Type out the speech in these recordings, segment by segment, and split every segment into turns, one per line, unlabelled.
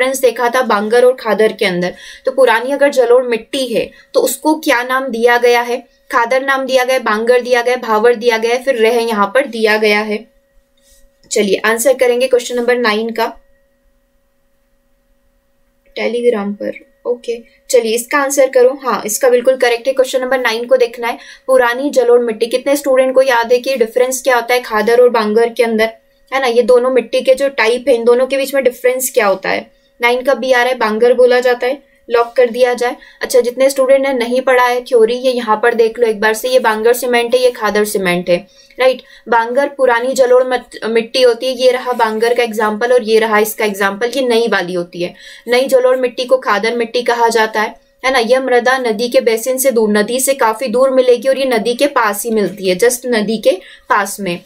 Difference देखा था बांगर और खादर के अंदर। तो पुरानी अगर जलोढ़ मिट्टी है तो उसको क्या नाम दिया गया है? खादर नाम दिया गया बांगर दिया गया भावर दिया गया फिर रह यहाँ पर दिया गया है। चलिए आंसर करेंगे क्वेश्चन नंबर नाइन का। टेलीग्राम पर। ओके चलिए, इसका आंसर करो। हाँ इसका बिल्कुल करेक्ट है। क्वेश्चन नंबर नाइन को देखना है। पुरानी जलोढ़ मिट्टी, कितने स्टूडेंट को याद है कि डिफरेंस क्या होता है खादर और बांगर के अंदर? है ना, ये दोनों मिट्टी के जो टाइप है, इन दोनों के बीच में डिफरेंस क्या होता है? नाइन का बी आ रहा है, बांगर बोला जाता है लॉक कर दिया जाए। अच्छा जितने स्टूडेंट ने नहीं पढ़ा है थ्योरी ये यहाँ पर देख लो, एक बार से, ये बांगर सीमेंट है, ये खादर सीमेंट है राइट बांगर पुरानी जलोड़ मिट्टी होती है, ये रहा बांगर का एग्ज़ाम्पल और ये रहा इसका एग्ज़ाम्पल ये नई वाली होती है। नई जलोड़ मिट्टी को खादर मिट्टी कहा जाता है है ना? यह मृदा नदी के बेसिन से दूर, नदी से काफ़ी दूर मिलेगी और ये नदी के पास ही मिलती है जस्ट नदी के पास में।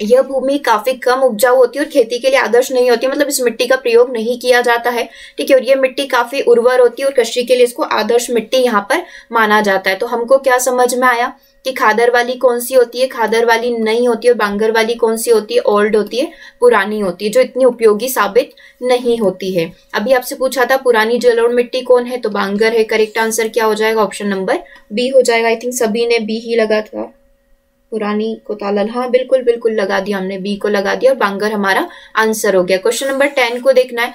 यह भूमि काफ़ी कम उपजाऊ होती है और खेती के लिए आदर्श नहीं होती मतलब इस मिट्टी का प्रयोग नहीं किया जाता है। ठीक है, और यह मिट्टी काफ़ी उर्वर होती है और कृषि के लिए इसको आदर्श मिट्टी यहाँ पर माना जाता है। तो हमको क्या समझ में आया कि खादर वाली कौन सी होती है? खादर वाली नई होती है और बांगर वाली कौन सी होती है? ओल्ड होती है, पुरानी होती है, जो इतनी उपयोगी साबित नहीं होती है। अभी आपसे पूछा था, पुरानी जलोढ़ मिट्टी कौन है? तो बांगर है, करेक्ट आंसर क्या हो जाएगा? ऑप्शन नंबर बी हो जाएगा। आई थिंक सभी ने बी ही लगा था। पुरानी को तालल हाँ बिल्कुल बिल्कुल लगा दिया हमने। बी को लगा दिया। और बांगर हमारा आंसर हो गया। क्वेश्चन नंबर टेन को देखना है।